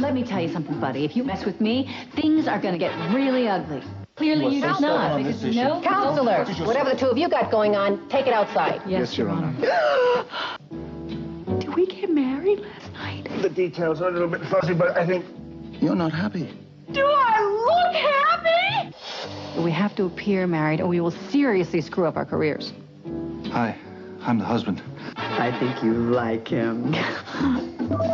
let me tell you something, buddy. If you mess with me, things are going to get really ugly. Clearly, you so not. because no, Counselor, whatever the two of you got going on, take it outside. Yes, Yes, Your Honor. Did we get married last night? The details are a little bit fuzzy, but I think You're not happy. Do I look happy? We have to appear married, or we will seriously screw up our careers. Hi, I'm the husband. I think you like him.